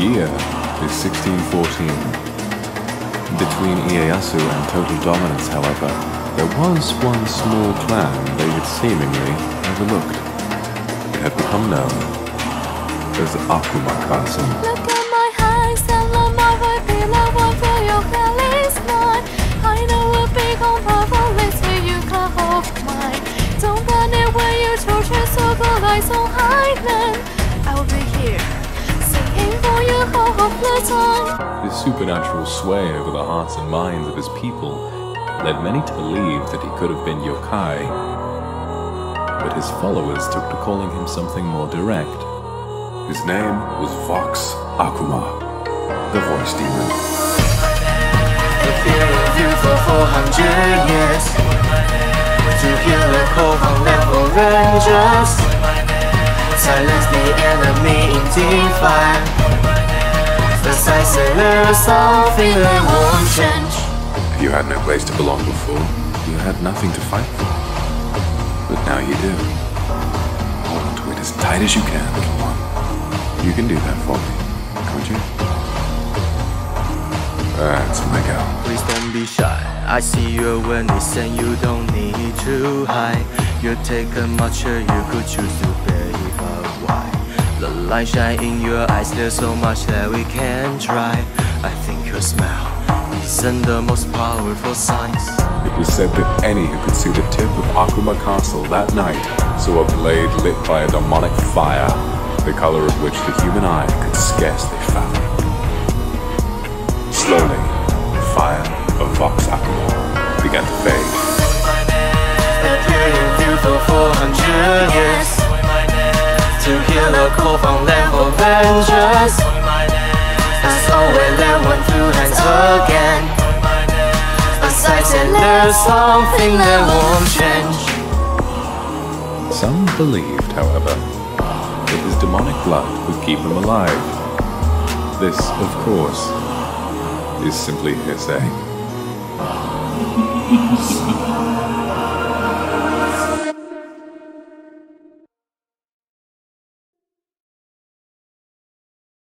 year is 1614. Between Ieyasu and total dominance, however, there was one small clan they had seemingly overlooked. It had become known as Akuma Castle. I. Don't you so on island. I'll be here, you all of the time. His supernatural sway over the hearts and minds of his people led many to believe that he could have been yokai. But his followers took to calling him something more direct. His name was Vox Akuma, the voice demon. The fear of you for 400 years To heal the cold from level rangers Silence the enemy in define The there's something that won't change You had no place to belong before. You had nothing to fight for. But now you do. Hold on to it as tight as you can, little one. You can do that for me, can't you? That's my girl. Please don't be shy. I see your awareness and you don't need to hide. You take a mature, you could choose to behave why. Light shine in your eyes, there's so much that we can try. I think your smile isn't the most powerful signs. It was said that any who could see the tip of Akuma Castle that night saw a blade lit by a demonic fire, the color of which the human eye could scarcely fathom. Slowly, the fire of Vox Akuma began to fade. From As always that went through hands again there's something that won't change Some believed, however, that his demonic blood would keep him alive. This, of course, is simply hearsay.